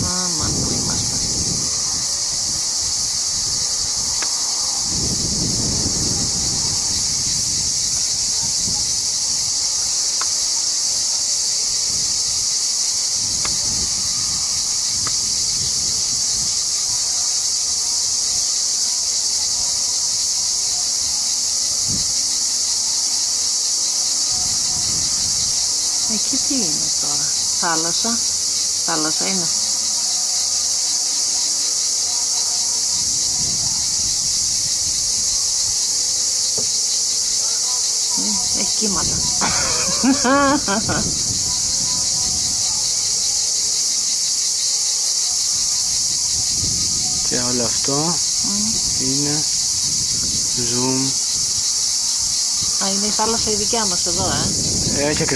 Mama. Εκεί τι είναι τώρα, θάλασσα, θάλασσα είναι. Ε, Έχει κύματα. Και όλο αυτό είναι zoom. Α, είναι η θάλασσα η δικιά μας εδώ, ε. Ε, όχι ακριβώς.